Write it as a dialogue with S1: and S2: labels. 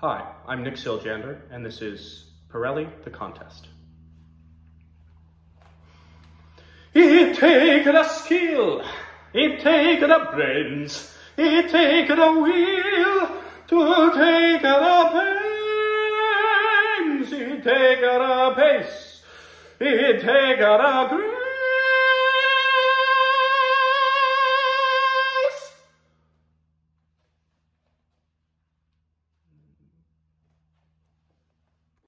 S1: Hi, I'm Nick Siljander, and this is Pirelli the Contest. It take the skill, it take the brains, it take the will to take the pains, it take the pace, it take the grace.